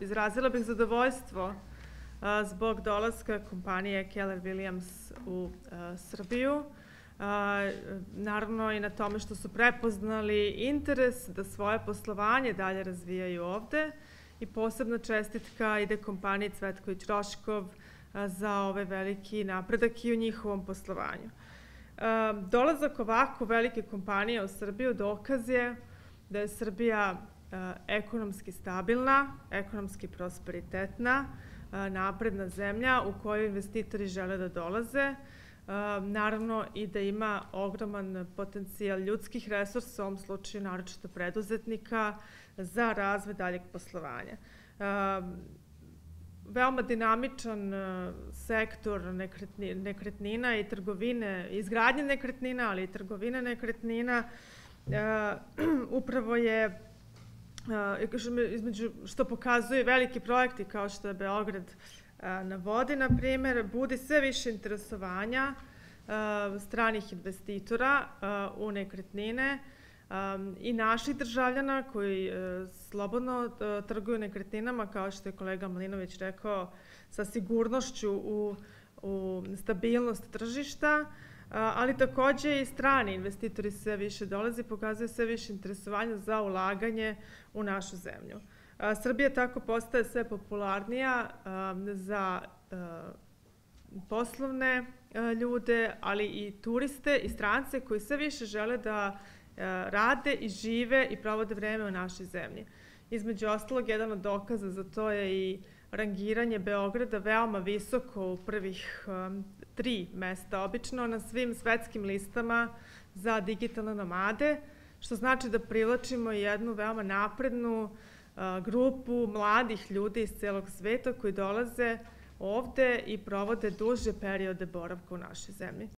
Izrazila bih zadovoljstvo zbog dolaska kompanije Keller Williams u Srbiju. Naravno i na tome što su prepoznali interes da svoje poslovanje dalje razvijaju ovde i posebna čestitka ide kompaniji Cvetković Roškov za ovaj veliki napredak i u njihovom poslovanju. Dolazak ovako velike kompanije u Srbiju dokaz je da je Srbija ekonomski stabilna, ekonomski prosperitetna, eh, napredna zemlja u kojoj investitori žele da dolaze, eh, naravno i da ima ogroman potencijal ljudskih resursa, u ovom slučaju naročito preduzetnika, za razvoj daljeg poslovanja. Veoma dinamičan sektor nekretnina i trgovine, izgradnje nekretnina, ali i trgovine nekretnina, upravo je između, što pokazuje veliki projekti kao što je Beograd na vodi, na primer, budi sve više interesovanja stranih investitora u nekretnine i naših državljana koji slobodno trguju nekretninama, kao što je kolega Malinović rekao, sa sigurnošću u, u stabilnost tržišta, ali takođe i strani investitori sve više dolaze i pokazuju sve više interesovanja za ulaganje u našu zemlju. Srbija tako postaje sve popularnija za poslovne ljude, ali i turiste i strance koji sve više žele da rade i žive i provode vreme u našoj zemlji. Između ostalog, jedan od dokaza za to je i rangiranje Beograda veoma visoko u prvih tri mesta, obično na svim svetskim listama za digitalne nomade, što znači da privlačimo jednu veoma naprednu grupu mladih ljudi iz celog sveta koji dolaze ovde i provode duže periode boravka u našoj zemlji.